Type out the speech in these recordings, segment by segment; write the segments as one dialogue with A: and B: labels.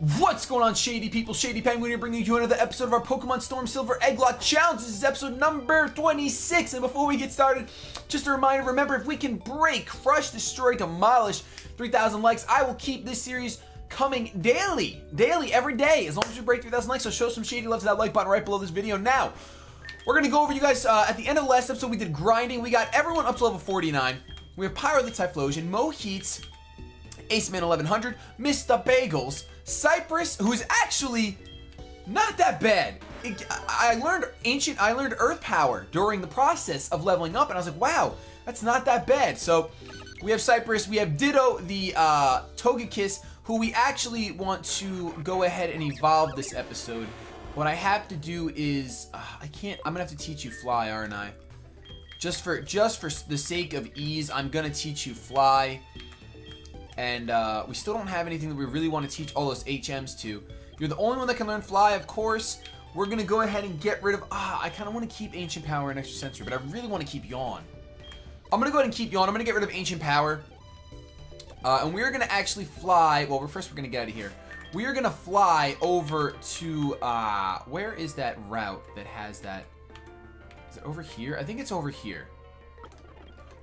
A: What's going on, Shady people? Shady Penguin here bringing you another episode of our Pokemon Storm Silver Egglocke Challenge. This is episode number 26. And before we get started, just a reminder, remember, if we can break, crush, destroy, demolish 3,000 likes, I will keep this series coming daily. Daily, every day, as long as we break 3,000 likes. So show some Shady love to that like button right below this video. Now, we're going to go over you guys, uh, at the end of the last episode, we did grinding. We got everyone up to level 49. We have Pyro the Typhlosion, Moheats, Ace Man 1100, Mr. Bagels, Cypress, who's actually not that bad. It, I learned ancient, I learned Earth Power during the process of leveling up, and I was like, wow, that's not that bad. So we have Cyprus, we have Ditto, the uh, Togekiss, who we actually want to go ahead and evolve this episode. What I have to do is, uh, I can't, I'm gonna have to teach you Fly, aren't I? Just for, just for the sake of ease, I'm gonna teach you Fly and uh, we still don't have anything that we really want to teach all those HMs to. You're the only one that can learn Fly, of course. We're going to go ahead and get rid of... Ah, I kind of want to keep Ancient Power and Extra Sensory, but I really want to keep Yawn. I'm going to go ahead and keep Yawn. I'm going to get rid of Ancient Power. Uh, and we're going to actually fly... Well, first we're going to get out of here. We are going to fly over to... Uh, where is that route that has that... Is it over here? I think it's over here.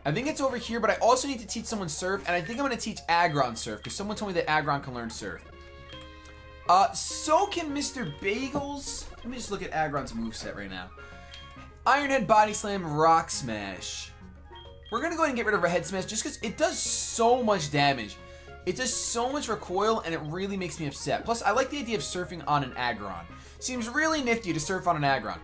A: I think it's over here, but I also need to teach someone Surf, and I think I'm going to teach Aggron Surf, because someone told me that Aggron can learn Surf. Uh, so can Mr. Bagels. Let me just look at Aggron's moveset right now. Iron Head, Body Slam, Rock Smash. We're going to go ahead and get rid of our Head Smash just because it does so much damage. It does so much recoil, and it really makes me upset. Plus, I like the idea of surfing on an Aggron. Seems really nifty to surf on an Aggron.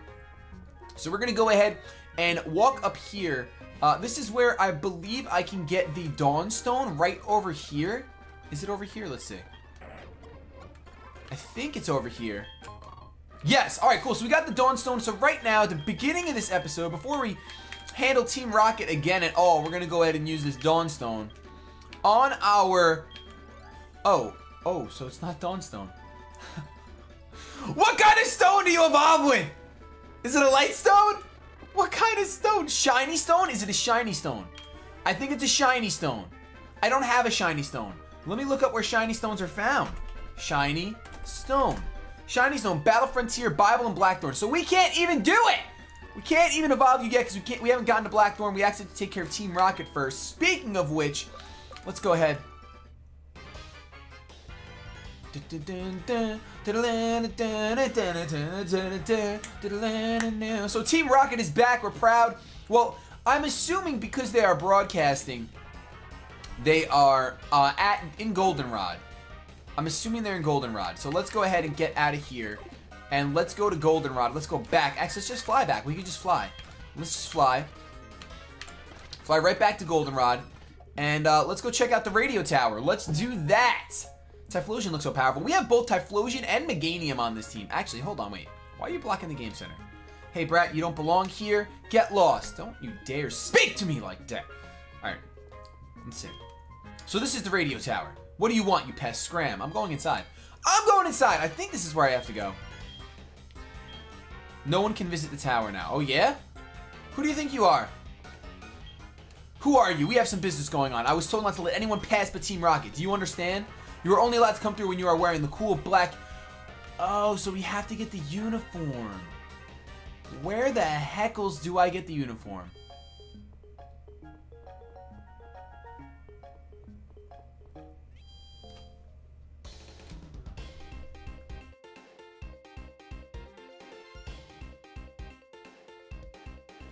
A: So we're going to go ahead and walk up here uh, this is where I believe I can get the Dawnstone right over here. Is it over here? Let's see. I think it's over here. Yes. All right, cool. So we got the Dawnstone. So right now, at the beginning of this episode, before we handle Team Rocket again at all, we're going to go ahead and use this Dawnstone on our... Oh. Oh, so it's not Dawnstone. what kind of stone do you evolve with? Is it a light stone? What kind of stone? Shiny stone? Is it a shiny stone? I think it's a shiny stone. I don't have a shiny stone. Let me look up where shiny stones are found. Shiny stone. Shiny stone, Battle Frontier, Bible, and Blackthorn. So we can't even do it! We can't even evolve you yet because we can't we haven't gotten to Blackthorn. We actually have to take care of Team Rocket first. Speaking of which, let's go ahead. So Team Rocket is back. We're proud. Well, I'm assuming because they are broadcasting, they are uh, at in Goldenrod. I'm assuming they're in Goldenrod. So let's go ahead and get out of here. And let's go to Goldenrod. Let's go back. Actually, let's just fly back. We can just fly. Let's just fly. Fly right back to Goldenrod. And uh, let's go check out the radio tower. Let's do that. Typhlosion looks so powerful. We have both Typhlosion and Meganium on this team. Actually, hold on, wait. Why are you blocking the game center? Hey, Brat, you don't belong here. Get lost. Don't you dare speak to me like that. All right, let's see. So this is the radio tower. What do you want, you pest? Scram. I'm going inside. I'm going inside. I think this is where I have to go. No one can visit the tower now. Oh, yeah? Who do you think you are? Who are you? We have some business going on. I was told not to let anyone pass but Team Rocket. Do you understand? You are only allowed to come through when you are wearing the cool black... Oh, so we have to get the uniform. Where the heckles do I get the uniform?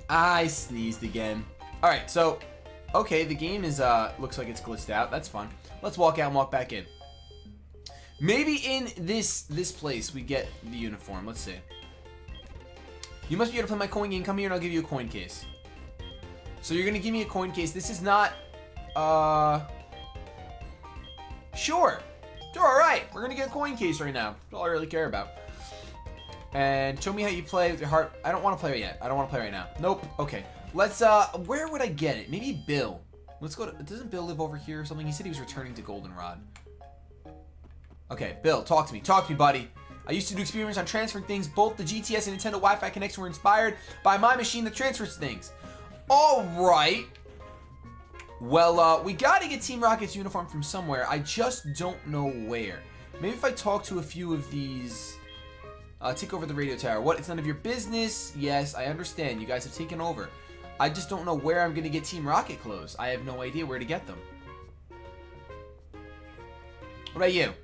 A: I sneezed again. Alright, so, okay, the game is, uh, looks like it's glitched out. That's fun. Let's walk out and walk back in. Maybe in this this place we get the uniform. Let's see. You must be able to play my coin game. Come here and I'll give you a coin case. So you're going to give me a coin case. This is not... Uh... Sure. Sure, alright. We're going to get a coin case right now. That's all I really care about. And show me how you play with your heart. I don't want to play yet. I don't want to play right now. Nope. Okay. Let's, uh... Where would I get it? Maybe Bill. Let's go to... Doesn't Bill live over here or something? He said he was returning to Goldenrod. Okay, Bill, talk to me. Talk to me, buddy. I used to do experiments on transferring things. Both the GTS and Nintendo Wi-Fi connection were inspired by my machine that transfers things. All right. Well, uh, we got to get Team Rocket's uniform from somewhere. I just don't know where. Maybe if I talk to a few of these... Uh, take over the radio tower. What? It's none of your business. Yes, I understand. You guys have taken over. I just don't know where I'm going to get Team Rocket clothes. I have no idea where to get them. What about you?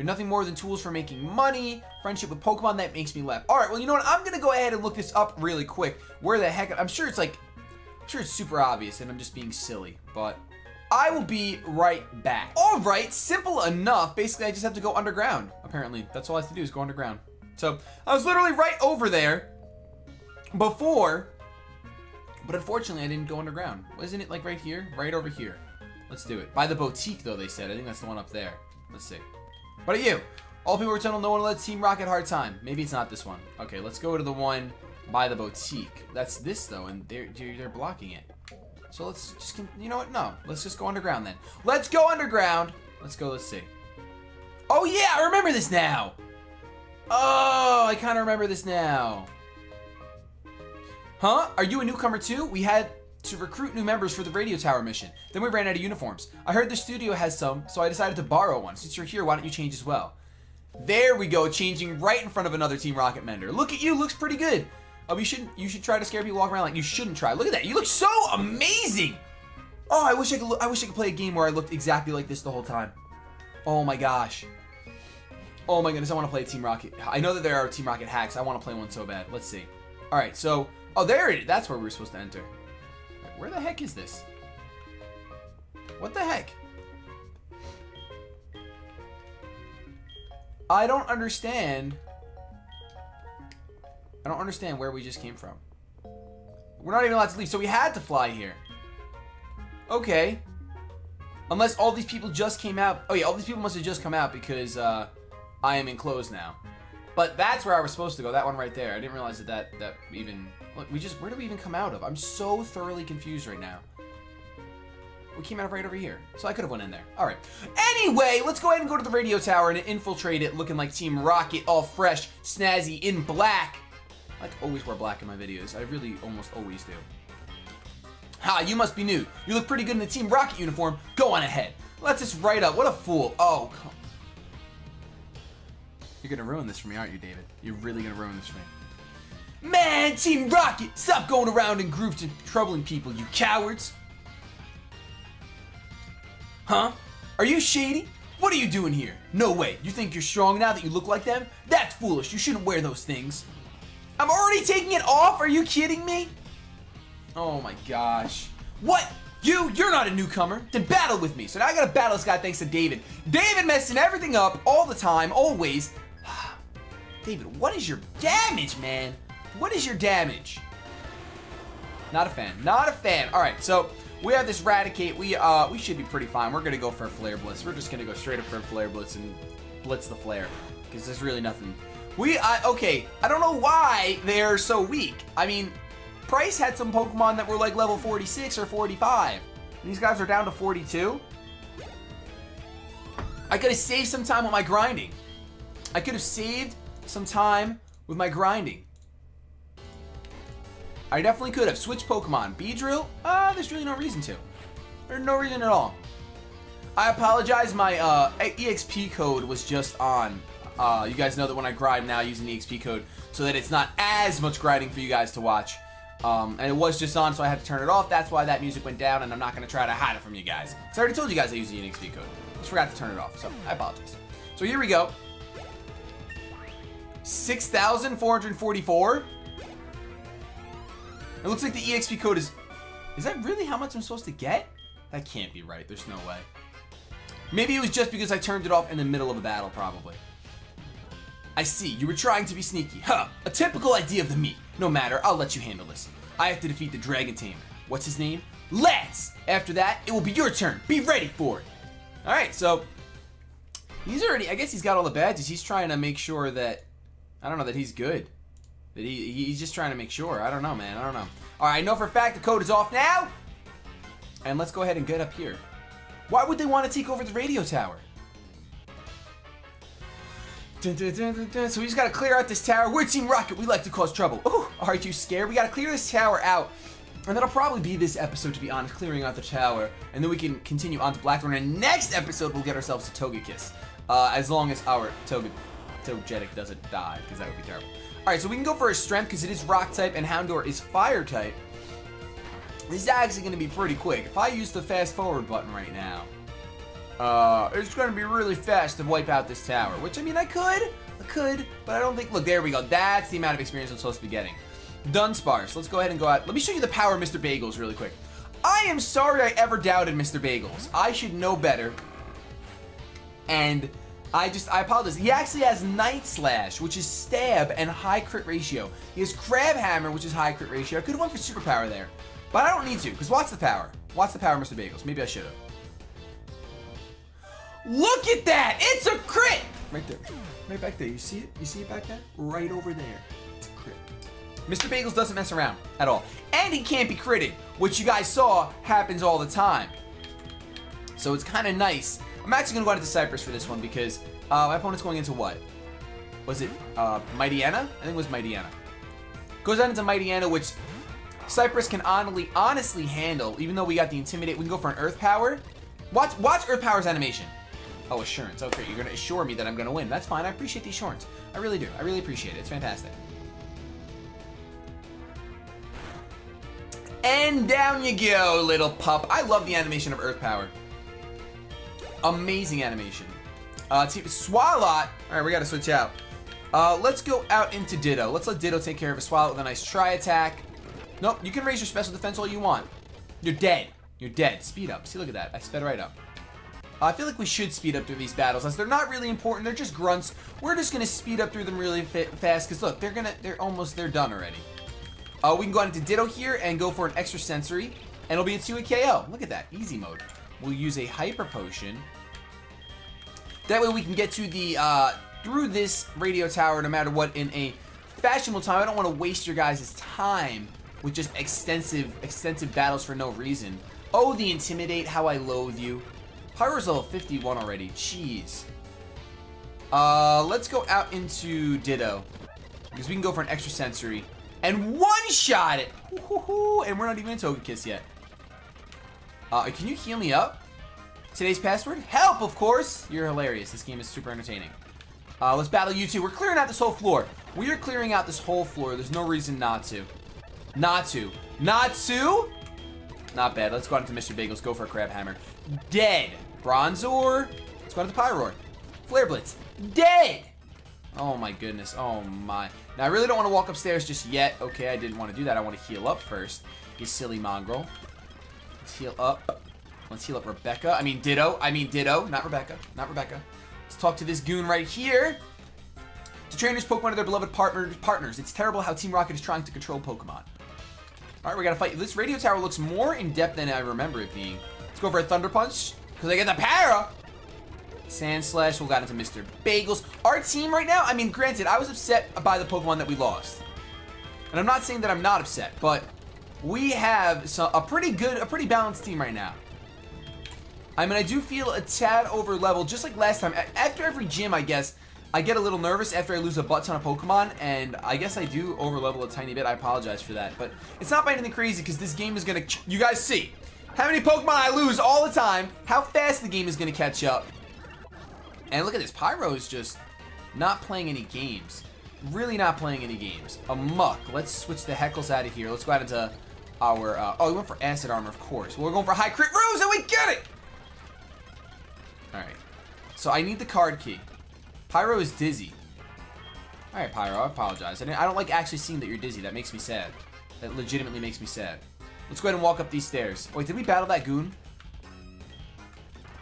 A: They're nothing more than tools for making money. Friendship with Pokemon, that makes me laugh. All right, well, you know what? I'm going to go ahead and look this up really quick. Where the heck... I'm sure it's like... I'm sure it's super obvious and I'm just being silly, but... I will be right back. All right, simple enough. Basically, I just have to go underground, apparently. That's all I have to do is go underground. So, I was literally right over there before, but unfortunately, I didn't go underground. Wasn't it like right here? Right over here. Let's do it. By the boutique, though, they said. I think that's the one up there. Let's see. What are you? All people return no one lets Team Rocket hard time. Maybe it's not this one. Okay, let's go to the one by the boutique. That's this, though, and they're, they're blocking it. So let's just, you know what? No, let's just go underground then. Let's go underground. Let's go, let's see. Oh yeah, I remember this now. Oh, I kind of remember this now. Huh? Are you a newcomer too? We had to recruit new members for the radio tower mission. Then we ran out of uniforms. I heard the studio has some, so I decided to borrow one. Since you're here, why don't you change as well? There we go, changing right in front of another Team Rocket member. Look at you, looks pretty good. Oh, you shouldn't. You should try to scare people walk around like you shouldn't try. Look at that. You look so amazing. Oh, I wish I could. I wish I could play a game where I looked exactly like this the whole time. Oh my gosh. Oh my goodness, I want to play Team Rocket. I know that there are Team Rocket hacks. I want to play one so bad. Let's see. All right, so oh, there it is. That's where we are supposed to enter. Where the heck is this? What the heck? I don't understand. I don't understand where we just came from. We're not even allowed to leave, so we had to fly here. Okay. Unless all these people just came out. Oh yeah, all these people must have just come out because uh, I am enclosed now. But that's where I was supposed to go. That one right there. I didn't realize that that, that even... Look, we just... Where do we even come out of? I'm so thoroughly confused right now. We came out of right over here. So I could have went in there. Alright. Anyway, let's go ahead and go to the radio tower and infiltrate it looking like Team Rocket, all fresh, snazzy, in black. I like always wear black in my videos. I really almost always do. Ha, you must be new. You look pretty good in the Team Rocket uniform. Go on ahead. Let's just write up. What a fool. Oh, come. You're gonna ruin this for me, aren't you, David? You're really gonna ruin this for me. Man, Team Rocket, stop going around in groups and troubling people, you cowards. Huh? Are you shady? What are you doing here? No way. You think you're strong now that you look like them? That's foolish. You shouldn't wear those things. I'm already taking it off? Are you kidding me? Oh my gosh. What? You, you're not a newcomer. Then battle with me. So now I gotta battle this guy thanks to David. David messing everything up all the time, always. David, what is your damage, man? What is your damage? Not a fan. Not a fan. All right, so we have this Raticate. We uh we should be pretty fine. We're gonna go for a Flare Blitz. We're just gonna go straight up for a Flare Blitz and blitz the Flare because there's really nothing we, I, okay, I don't know why they're so weak. I mean, Pryce had some Pokemon that were like level 46 or 45. These guys are down to 42. I could have saved some time with my grinding. I could have saved some time with my grinding. I definitely could have. Switched Pokemon. Beedrill? Uh, there's really no reason to. There's no reason at all. I apologize, my uh, EXP code was just on. Uh, you guys know that when I grind now using the XP code so that it's not as much grinding for you guys to watch. Um, and it was just on, so I had to turn it off. That's why that music went down, and I'm not going to try to hide it from you guys. Because I already told you guys I use the XP code. Just forgot to turn it off, so I apologize. So here we go. 6,444. It looks like the EXP code is... Is that really how much I'm supposed to get? That can't be right. There's no way. Maybe it was just because I turned it off in the middle of a battle, probably. I see, you were trying to be sneaky. Huh, a typical idea of the me. No matter, I'll let you handle this. I have to defeat the Dragon Tamer. What's his name? Let's! After that, it will be your turn. Be ready for it. Alright, so... He's already, I guess he's got all the badges. He's trying to make sure that, I don't know, that he's good. He, he's just trying to make sure. I don't know, man. I don't know. Alright, I know for a fact the code is off now. And let's go ahead and get up here. Why would they want to take over the radio tower? Dun, dun, dun, so we just gotta clear out this tower. We're Team Rocket. We like to cause trouble. Oh, aren't you scared? We gotta clear this tower out. And that'll probably be this episode, to be honest, clearing out the tower. And then we can continue on to Blackthorn. And next episode, we'll get ourselves to Togekiss. Uh, as long as our Tog Togetic doesn't die, because that would be terrible. Alright, so we can go for a strength because it is rock type and Houndour is fire type. This is actually going to be pretty quick. If I use the fast forward button right now, uh, it's going to be really fast to wipe out this tower. Which, I mean, I could. I could, but I don't think... Look, there we go. That's the amount of experience I'm supposed to be getting. Dunsparce. Let's go ahead and go out. Let me show you the power of Mr. Bagels really quick. I am sorry I ever doubted Mr. Bagels. I should know better. And I just, I apologize. He actually has Night Slash, which is stab and high crit ratio. He has Crab Hammer, which is high crit ratio. I could have went for superpower there. But I don't need to, because watch the power. Watch the power, Mr. Bagels. Maybe I should have. Look at that! It's a crit! Right there. Right back there. You see it? You see it back there? Right over there. It's a crit. Mr. Bagels doesn't mess around at all. And he can't be critted, which you guys saw happens all the time. So it's kind of nice. I'm actually going to go out into Cypress for this one because uh, my opponent's going into what? Was it uh, Mightyena? I think it was Mightyena. Goes out into Mightyena, which Cypress can honestly, honestly handle, even though we got the Intimidate. We can go for an Earth Power. Watch, watch Earth Power's animation. Oh, Assurance. Okay, you're going to assure me that I'm going to win. That's fine. I appreciate the assurance. I really do. I really appreciate it. It's fantastic. And down you go, little pup. I love the animation of Earth Power. Amazing animation. Uh, Swalot. All right, we got to switch out. Uh, let's go out into Ditto. Let's let Ditto take care of a Swalot with a nice Tri Attack. Nope, you can raise your special defense all you want. You're dead. You're dead. Speed up. See, look at that. I sped right up. Uh, I feel like we should speed up through these battles, as they're not really important. They're just grunts. We're just gonna speed up through them really fast, because look, they're gonna, they're almost, they're done already. Uh, we can go out into Ditto here and go for an extra sensory, and it'll be a 2 KO. Look at that, easy mode. We'll use a Hyper Potion. That way we can get to the, uh, through this radio tower no matter what in a fashionable time. I don't want to waste your guys' time with just extensive, extensive battles for no reason. Oh, the Intimidate, how I loathe you. Pyro's level 51 already, jeez. Uh, let's go out into Ditto. Because we can go for an extra sensory. And one-shot it! And we're not even in Togekiss yet. Uh, can you heal me up? Today's password? Help, of course! You're hilarious. This game is super entertaining. Uh, let's battle you two. We're clearing out this whole floor. We are clearing out this whole floor. There's no reason not to. Not to. Not to? Not bad. Let's go out into Mr. Bagels. Go for a Crab Hammer. Dead. Bronzor. Let's go into Pyroar. Flare Blitz. Dead. Oh my goodness. Oh my. Now I really don't want to walk upstairs just yet. Okay, I didn't want to do that. I want to heal up first. You silly mongrel. Let's heal up. Let's heal up Rebecca. I mean Ditto. I mean Ditto. Not Rebecca. Not Rebecca. Let's talk to this goon right here. To trainers Pokemon are their beloved partner partners. It's terrible how Team Rocket is trying to control Pokemon. Alright, we gotta fight. This radio tower looks more in-depth than I remember it being. Let's go for a Thunder Punch. Because I get the power. Sandslash, we'll got into Mr. Bagels. Our team right now, I mean, granted, I was upset by the Pokemon that we lost. And I'm not saying that I'm not upset, but we have a pretty good, a pretty balanced team right now. I mean, I do feel a tad over level, just like last time. After every gym, I guess, I get a little nervous after I lose a butt ton of Pokemon, and I guess I do over level a tiny bit. I apologize for that, but it's not by anything crazy because this game is gonna, you guys see, how many Pokemon I lose all the time, how fast the game is gonna catch up. And look at this, Pyro is just not playing any games. Really not playing any games. A Muk. Let's switch the Heckles out of here. Let's go out into our, uh, oh, we went for Acid Armor, of course. We're going for High Crit Rose, and we get it! Alright. So I need the card key. Pyro is dizzy. Alright, Pyro, I apologize. I don't like actually seeing that you're dizzy. That makes me sad. That legitimately makes me sad. Let's go ahead and walk up these stairs. Wait, did we battle that goon?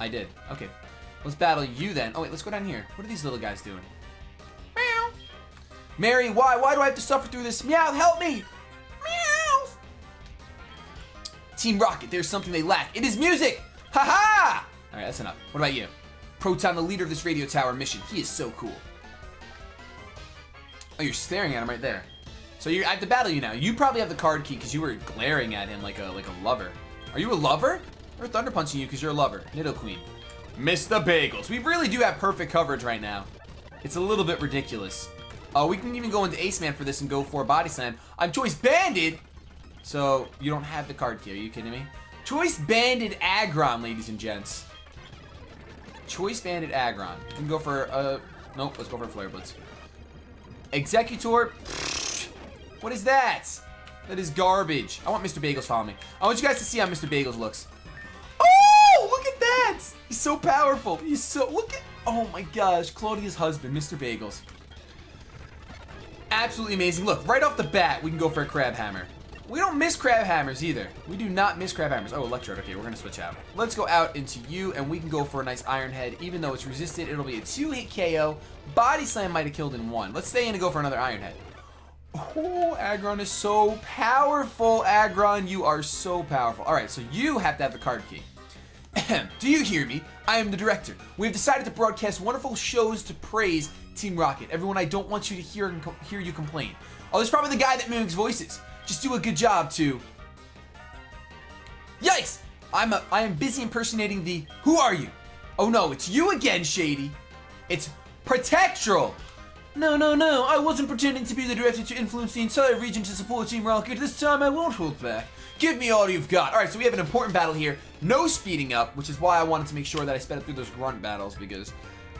A: I did. Okay. Let's battle you then. Oh, wait, let's go down here. What are these little guys doing? Meow. Mary, why? Why do I have to suffer through this? Meow, help me! Team Rocket, there's something they lack. It is music! Ha ha! Alright, that's enough. What about you? Proton, the leader of this radio tower mission. He is so cool. Oh, you're staring at him right there. So you're, I have to battle you now. You probably have the card key because you were glaring at him like a like a lover. Are you a lover? We're thunder punching you because you're a lover. Nidoqueen. Miss the bagels. We really do have perfect coverage right now. It's a little bit ridiculous. Oh, uh, we can even go into Ace Man for this and go for a Body Slam. I'm Choice Banded! So, you don't have the card key. Are you kidding me? Choice Banded Aggron, ladies and gents. Choice Banded Aggron. Can go for, uh, nope, let's go for Flare Blitz. Exeggutor. What is that? That is garbage. I want Mr. Bagels following me. I want you guys to see how Mr. Bagels looks. Oh, look at that. He's so powerful. He's so, look at, oh my gosh, Claudia's husband, Mr. Bagels. Absolutely amazing. Look, right off the bat, we can go for a Crab Hammer. We don't miss Crab Hammers either. We do not miss Crab Hammers. Oh, Electrode. Okay, we're going to switch out. Let's go out into you, and we can go for a nice Iron Head. Even though it's resisted, it'll be a two-hit KO. Body Slam might have killed in one. Let's stay in and go for another Iron Head. Oh, Aggron is so powerful. Aggron, you are so powerful. All right, so you have to have the card key. Do you hear me? I am the director. We have decided to broadcast wonderful shows to praise Team Rocket. Everyone, I don't want you to hear hear you complain. Oh, there's probably the guy that mimics voices. Just do a good job to. Yikes! I'm a, I am busy impersonating the. Who are you? Oh no, it's you again, Shady. It's Protectral. No, no, no. I wasn't pretending to be the director to influence the entire region to support Team Rocket. This time I won't hold back. Give me all you've got. All right, so we have an important battle here. No speeding up, which is why I wanted to make sure that I sped up through those grunt battles because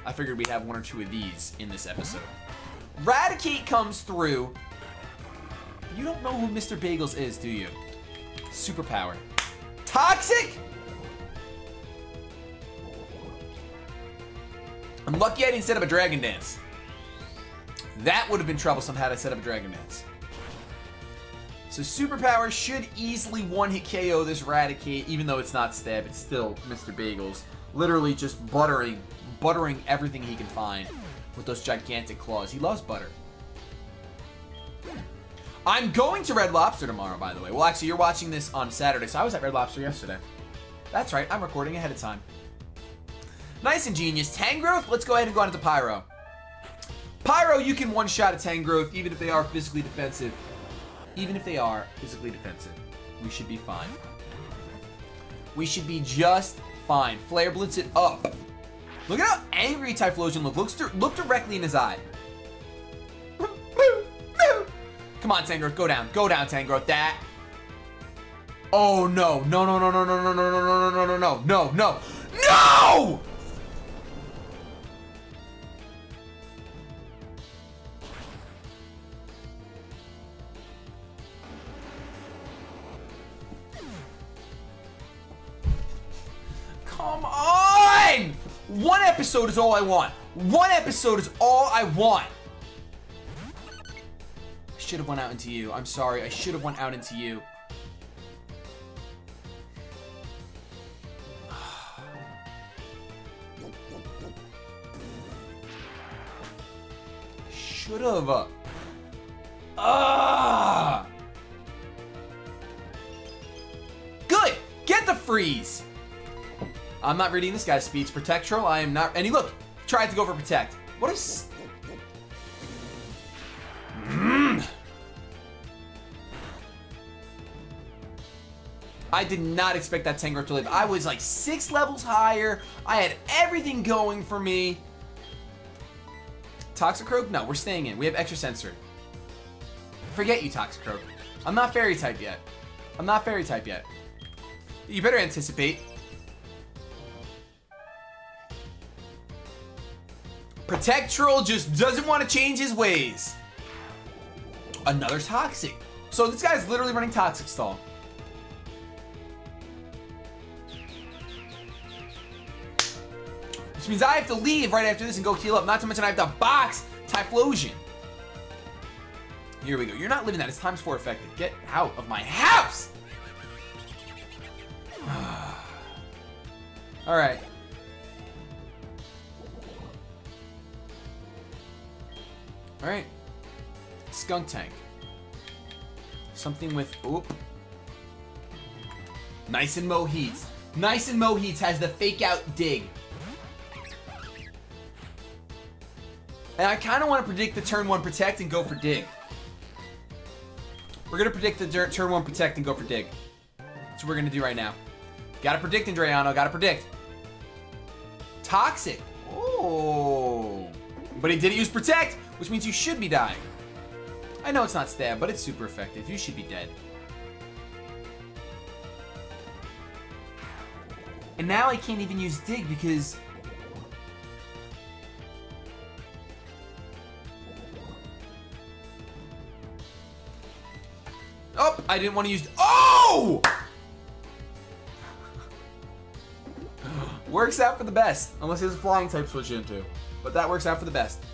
A: I figured we'd have one or two of these in this episode. Raticate comes through. You don't know who Mr. Bagels is, do you? Superpower. Toxic? I'm lucky I didn't set up a Dragon Dance. That would have been troublesome had I set up a Dragon Dance. So Superpower should easily one-hit KO this Raticate, even though it's not stab, it's still Mr. Bagels. Literally just buttering, buttering everything he can find with those gigantic claws. He loves butter. I'm going to Red Lobster tomorrow, by the way. Well, actually, you're watching this on Saturday, so I was at Red Lobster yesterday. That's right, I'm recording ahead of time. Nice and genius. Tangrowth, let's go ahead and go on to Pyro. Pyro, you can one-shot a Tangrowth, even if they are physically defensive. Even if they are physically defensive. We should be fine. We should be just fine. Flare Blitz it up. Look at how angry Typhlosion looks. Look, look directly in his eye. Come on, Tangrowth, go down. Go down, Tangrowth. That. Oh, no, no. No, no, no, no, no, no, no, no, no, no, no, no, no, no. No! Come on! One episode is all I want. One episode is all I want should have went out into you. I'm sorry. I should have went out into you. should have. Ah! Good! Get the freeze! I'm not reading this guy's speech. Protectral, I am not. And he look, tried to go for protect. What is. I did not expect that Tangrowth to live. I was like six levels higher. I had everything going for me. Toxicroak? No, we're staying in. We have extra sensory. Forget you, Toxicroak. I'm not fairy type yet. I'm not fairy type yet. You better anticipate. Protectral just doesn't want to change his ways. Another Toxic. So this guy's literally running Toxic Stall. Which means I have to leave right after this and go heal up. Not to mention I have to box Typhlosion. Here we go. You're not living that. It's times four effective. Get out of my house! Alright. Alright. Skuntank. Something with... Oop. Nice and Moheats. Nice and Moheats has the fake out dig. And I kind of want to predict the turn one protect and go for dig. We're going to predict the turn one protect and go for dig. That's what we're going to do right now. Got to predict, Andreano. Got to predict. Toxic. Oh. But he didn't use protect, which means you should be dying. I know it's not stab, but it's super effective. You should be dead. And now I can't even use dig because I didn't want to use... Oh! works out for the best. Unless he has a flying type switch into. But that works out for the best.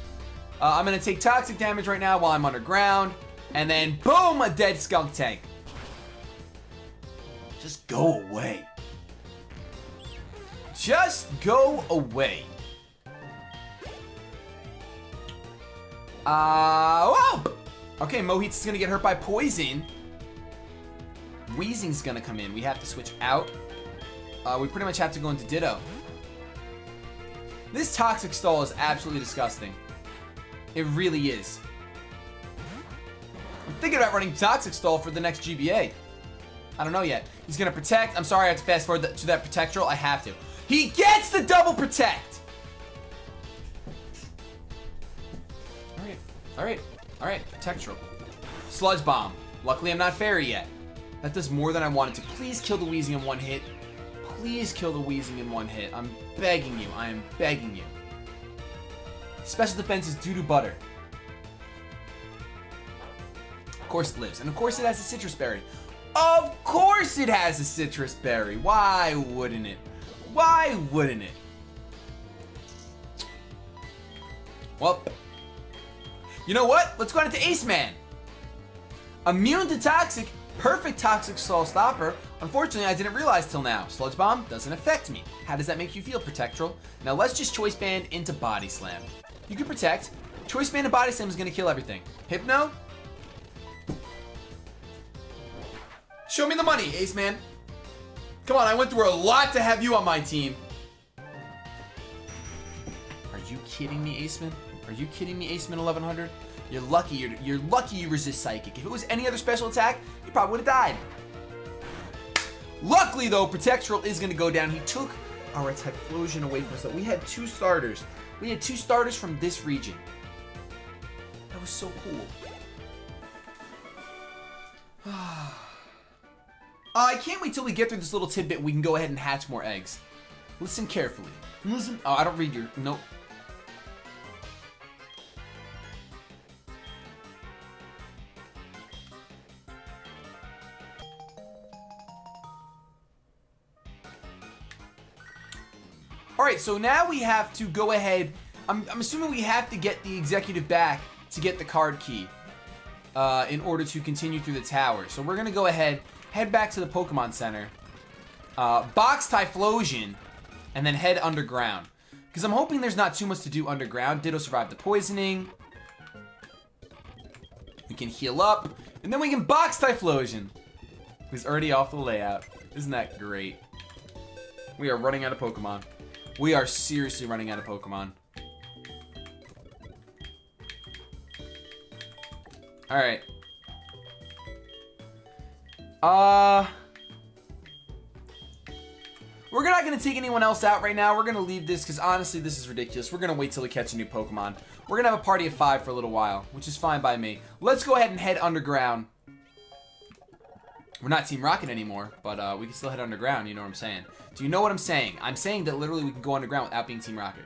A: Uh, I'm going to take toxic damage right now while I'm underground. And then, boom, a dead Skuntank. Just go away. Just go away. Uh, whoa! Okay, Mohit's gonna get hurt by poison. Weezing's gonna come in. We have to switch out. Uh, we pretty much have to go into Ditto. This Toxic Stall is absolutely disgusting. It really is. I'm thinking about running Toxic Stall for the next GBA. I don't know yet. He's gonna protect. I'm sorry I have to fast forward to that Protectoral. I have to. He gets the double protect! Alright, alright, alright, Protectoral. Sludge Bomb. Luckily I'm not fairy yet. That does more than I wanted to. Please kill the Weezing in one hit. Please kill the Weezing in one hit. I'm begging you. I am begging you. Special defense is doo-doo butter. Of course it lives. And of course it has a Sitrus berry. Of course it has a Sitrus berry. Why wouldn't it? Why wouldn't it? Well, you know what? Let's go on to Ace Man. Immune to Toxic, perfect Toxic Stall Stopper. Unfortunately, I didn't realize till now. Sludge Bomb doesn't affect me. How does that make you feel, Protectral? Now let's just Choice Band into Body Slam. You can Protect. Choice Band and Body Slam is going to kill everything. Hypno, Show me the money, Ace Man. Come on, I went through a lot to have you on my team. Are you kidding me, Aceman? Are you kidding me, Aceman 1100? You're lucky. You're, you're lucky you resist Psychic. If it was any other special attack, you probably would have died. Luckily, though, Protectoral is going to go down. He took our Typhlosion away from us. We had two starters. We had two starters from this region. That was so cool. Uh, I can't wait till we get through this little tidbit we can go ahead and hatch more eggs. Listen carefully. Listen. Oh, I don't read your... Nope. Alright, so now we have to go ahead... I'm, I'm assuming we have to get the executive back to get the card key. Uh, in order to continue through the tower. So we're going to go ahead head back to the Pokemon Center, uh, box Typhlosion, and then head underground. Because I'm hoping there's not too much to do underground. Ditto survived the poisoning. We can heal up, and then we can box Typhlosion. Who's already off the layout. Isn't that great? We are running out of Pokemon. We are seriously running out of Pokemon. Alright. Uh... We're not going to take anyone else out right now. We're going to leave this because honestly, this is ridiculous. We're going to wait till we catch a new Pokemon. We're going to have a party of five for a little while, which is fine by me. Let's go ahead and head underground. We're not Team Rocket anymore, but uh, we can still head underground, you know what I'm saying. Do you know what I'm saying? I'm saying that literally we can go underground without being Team Rocket.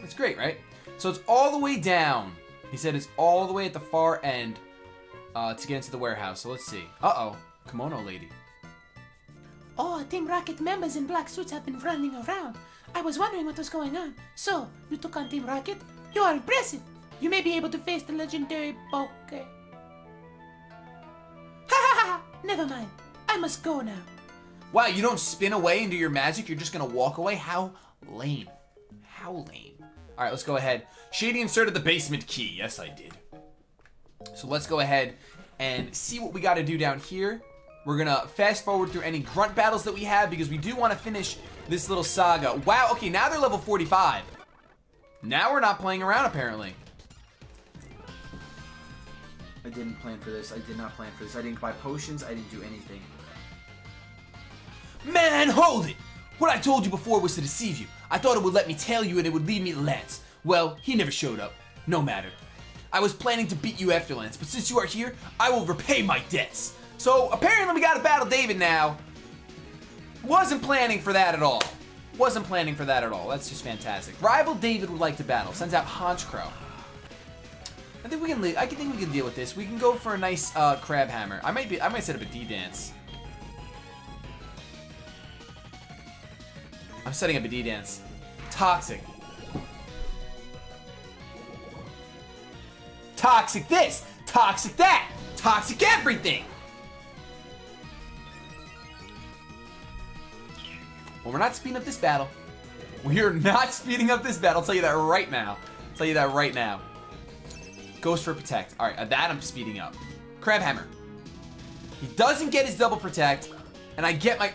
A: That's great, right? So it's all the way down. He said it's all the way at the far end uh, to get into the warehouse. So let's see. Uh-oh. Kimono lady.
B: Oh, Team Rocket members in black suits have been running around. I was wondering what was going on. So, you took on Team Rocket? You are impressive. You may be able to face the legendary Poke. Never mind. I must go now.
A: Wow, you don't spin away and do your magic? You're just gonna walk away? How lame. How lame. Alright, let's go ahead. Shady inserted the basement key. Yes, I did. So let's go ahead and see what we gotta do down here. We're gonna fast forward through any grunt battles that we have because we do want to finish this little saga. Wow, okay, now they're level 45. Now we're not playing around, apparently. I didn't plan for this. I did not plan for this. I didn't buy potions. I didn't do anything. Man, hold it! What I told you before was to deceive you. I thought it would let me tell you and it would lead me to Lance. Well, he never showed up. No matter. I was planning to beat you after Lance, but since you are here, I will repay my debts. So apparently we gotta battle David now. Wasn't planning for that at all. Wasn't planning for that at all. That's just fantastic. Rival David would like to battle. Sends out Honchkrow. I think we can. li- I think we can deal with this. We can go for a nice uh, crab hammer. I might be. I might set up a D dance. I'm setting up a D dance. Toxic. Toxic this. Toxic that. Toxic everything. Well, we're not speeding up this battle. We are not speeding up this battle. I'll tell you that right now. I'll tell you that right now. Goes for protect. All right, uh, that I'm speeding up. Crab hammer. He doesn't get his double protect, and I get my.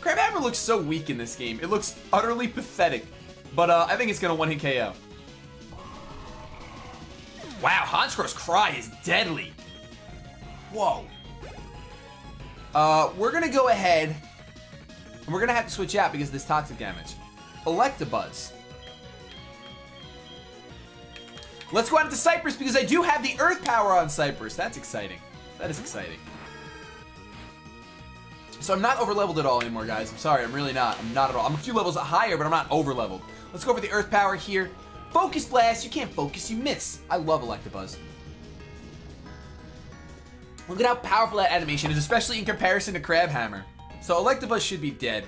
A: Crab hammer looks so weak in this game. It looks utterly pathetic, but uh, I think it's gonna one hit KO. Wow, Honchkrow's cry is deadly. Whoa. Uh, we're gonna go ahead, and we're gonna have to switch out because of this toxic damage. Electabuzz. Let's go out into Cypress because I do have the Earth Power on Cypress. That's exciting. That is exciting. So I'm not overleveled at all anymore, guys. I'm sorry, I'm really not. I'm not at all. I'm a few levels higher, but I'm not overleveled. Let's go for the Earth Power here. Focus Blast. You can't focus, you miss. I love Electabuzz. Look at how powerful that animation is, especially in comparison to Crab Hammer. So Electabuzz should be dead.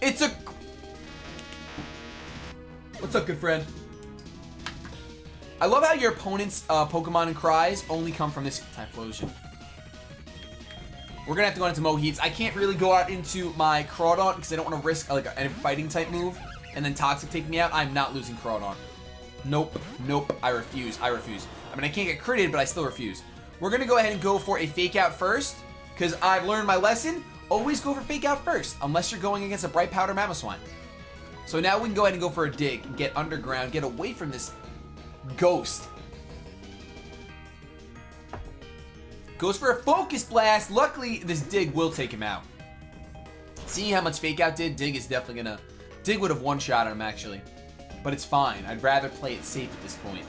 A: It's a... What's up, good friend? I love how your opponent's uh, Pokemon and cries only come from this Typhlosion. We're gonna have to go into Moheats. I can't really go out into my Crawdaunt because I don't want to risk like a fighting type move and then Toxic take me out. I'm not losing Crawdaunt. Nope, nope, I refuse, I refuse. I mean, I can't get critted, but I still refuse. We're gonna go ahead and go for a Fake Out first because I've learned my lesson. Always go for Fake Out first, unless you're going against a Bright Powder Mamoswine. So now we can go ahead and go for a Dig get underground, get away from this Ghost. Goes for a Focus Blast. Luckily, this Dig will take him out. See how much Fake Out did, Dig is definitely gonna... Dig would have one-shot him, actually. But it's fine. I'd rather play it safe at this point.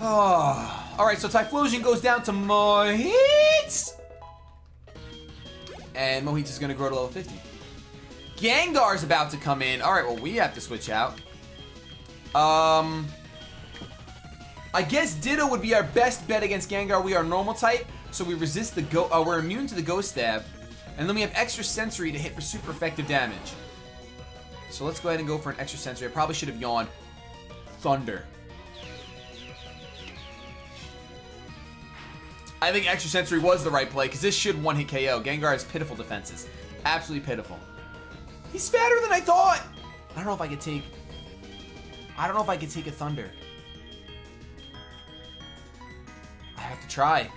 A: Oh. Alright, so Typhlosion goes down to Moheats! And Moheats is gonna grow to level 50. Gengar's about to come in. Alright, well, we have to switch out. Um... I guess Ditto would be our best bet against Gengar. We are normal type, so we resist the go. Uh, we're immune to the Ghost Stab, and then we have extra sensory to hit for super effective damage. So let's go ahead and go for an extra sensory. I probably should have yawned. Thunder. I think extra sensory was the right play because this should one hit KO. Gengar has pitiful defenses, absolutely pitiful. He's fatter than I thought. I don't know if I could take. I don't know if I could take a Thunder. To try.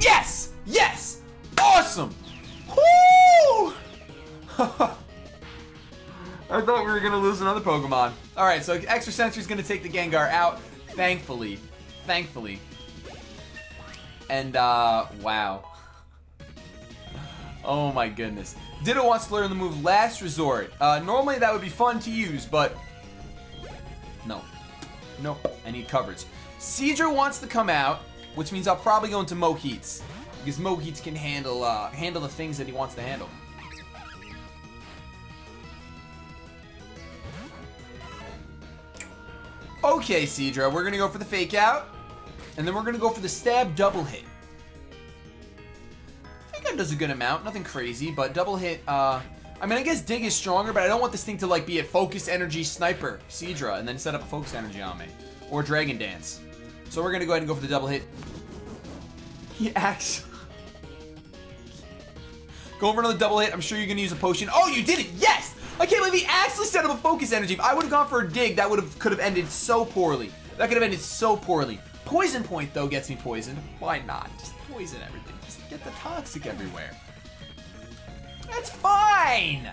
A: Yes! Yes! Awesome! Woo! I thought we were gonna lose another Pokemon. Alright, so Extra Sensory's gonna take the Gengar out. Thankfully. Thankfully. And, uh, wow. Oh my goodness. Ditto wants to learn the move Last Resort. Uh, normally that would be fun to use, but... No. Nope. I need coverage. Seadra wants to come out, which means I'll probably go into Moheats. Because Moheats can handle, uh, handle the things that he wants to handle. Okay, Seadra, we're gonna go for the fake out. And then we're gonna go for the stab double hit. Does a good amount, nothing crazy, but double hit, uh... I mean, I guess Dig is stronger, but I don't want this thing to, like, be a Focus Energy Sniper, Seadra, and then set up a Focus Energy on me. Or Dragon Dance. So we're gonna go ahead and go for the double hit. He actually... Go for another double hit. I'm sure you're gonna use a potion. Oh, you did it! Yes! I can't believe he actually set up a focus energy. If I would have gone for a dig, that would have could have ended so poorly. That could have ended so poorly. Poison point though gets me poisoned. Why not? Just poison everything. Get the toxic everywhere. That's fine.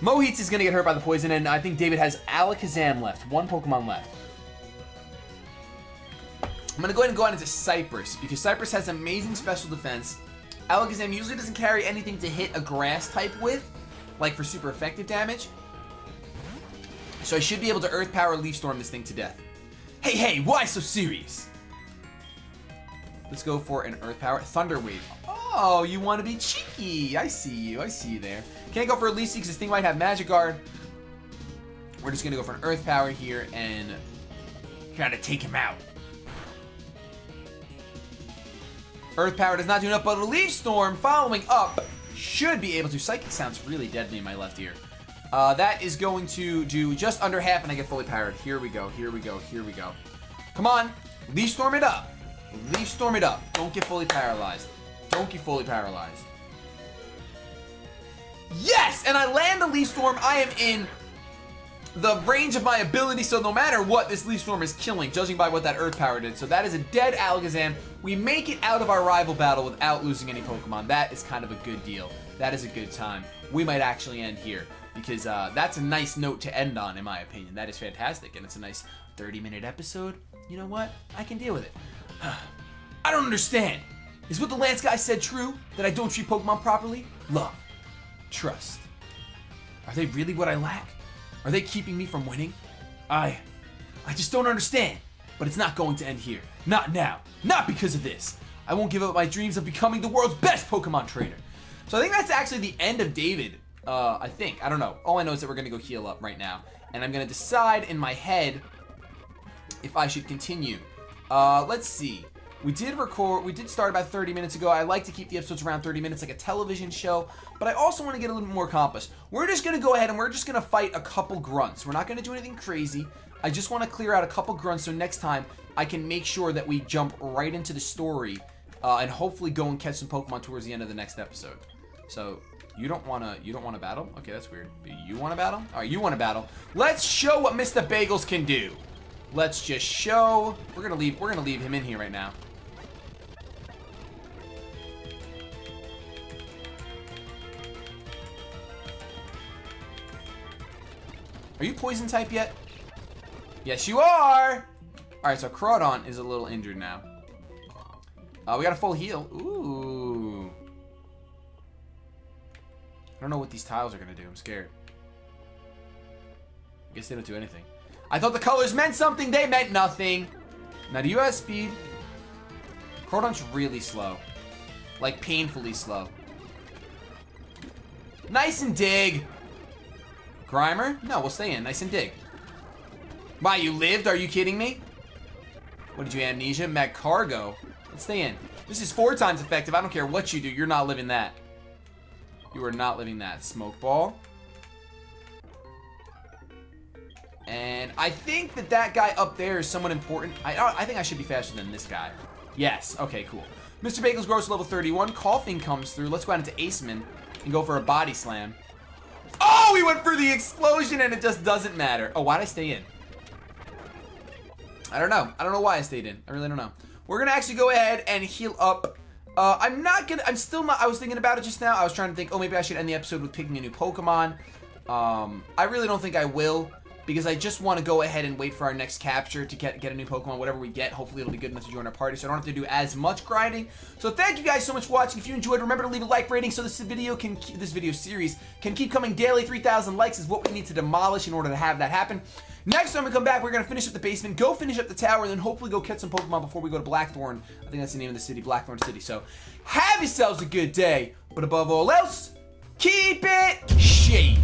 A: Moheats is gonna get hurt by the poison, and I think David has Alakazam left. One Pokemon left. I'm gonna go ahead and go on into Cypress because Cypress has amazing special defense. Alakazam usually doesn't carry anything to hit a grass type with, like for super effective damage. So I should be able to Earth Power Leaf Storm this thing to death. Hey, hey, why so serious? Let's go for an Earth Power Thunder Wave. Oh, you want to be cheeky. I see you. I see you there. Can't go for Elise because this thing might have Magic Guard. We're just going to go for an Earth Power here and try to take him out. Earth Power does not do enough, but a Leaf Storm following up should be able to. Psychic sounds really deadly in my left ear. Uh, that is going to do just under half, and I get fully powered. Here we go, here we go, here we go. Come on, Leaf Storm it up. Leaf Storm it up. Don't get fully paralyzed. Don't get fully paralyzed. Yes! And I land the Leaf Storm. I am in the range of my ability, so no matter what, this Leaf Storm is killing, judging by what that Earth Power did. So that is a dead Alakazam. We make it out of our rival battle without losing any Pokemon. That is kind of a good deal. That is a good time. We might actually end here because uh, that's a nice note to end on, in my opinion. That is fantastic, and it's a nice 30-minute episode. You know what? I can deal with it. I don't understand. Is what the Lance guy said true? That I don't treat Pokemon properly? Love. Trust. Are they really what I lack? Are they keeping me from winning? I... I just don't understand. But it's not going to end here. Not now. Not because of this. I won't give up my dreams of becoming the world's best Pokemon trainer. So I think that's actually the end of David. Uh, I think. I don't know. All I know is that we're going to go heal up right now. And I'm going to decide in my head if I should continue. Uh, let's see. We did record, we did start about 30 minutes ago. I like to keep the episodes around 30 minutes like a television show, but I also want to get a little bit more accomplished. We're just going to go ahead and we're just going to fight a couple grunts. We're not going to do anything crazy. I just want to clear out a couple grunts so next time I can make sure that we jump right into the story uh, and hopefully go and catch some Pokemon towards the end of the next episode. So you don't want to you don't want to battle? Okay, that's weird. You want to battle? All right, you want to battle. Let's show what Mr. Bagels can do. Let's just show. We're gonna leave. We're gonna leave him in here right now. Are you poison type yet? Yes, you are! Alright, so Crawdaunt is a little injured now. Uh, we got a full heal. Ooh. I don't know what these tiles are to do. I'm scared. I guess they don't do anything. I thought the colors meant something. They meant nothing. Now, do you have speed? Crawdaunt's really slow. Like, painfully slow. Nice and dig. Grimer? No, we'll stay in. Nice and dig. Why, you lived? Are you kidding me? What did you, amnesia? Magcargo? Let's stay in. This is four times effective. I don't care what you do. You're not living that. You are not living that. Smoke ball. And I think that that guy up there is somewhat important. I, I think I should be faster than this guy. Yes. Okay, cool. Mr. Bagels gross level 31. Koffing comes through. Let's go out into Aceman and go for a body slam. Oh, we went for the explosion and it just doesn't matter. Oh, why'd I stay in? I don't know. I don't know why I stayed in. I really don't know. We're going to actually go ahead and heal up. Uh, I'm not going to... I'm still not... I was thinking about it just now. I was trying to think, oh, maybe I should end the episode with picking a new Pokemon. Um, I really don't think I will because I just want to go ahead and wait for our next capture to get, get a new Pokemon, whatever we get. Hopefully it'll be good enough to join our party, so I don't have to do as much grinding. So thank you guys so much for watching. If you enjoyed, remember to leave a like rating so this video can this video series can keep coming daily. 3,000 likes is what we need to demolish in order to have that happen. Next time we come back, we're going to finish up the basement, go finish up the tower, and then hopefully go catch some Pokemon before we go to Blackthorn. I think that's the name of the city, Blackthorn City. So have yourselves a good day, but above all else, keep it shady.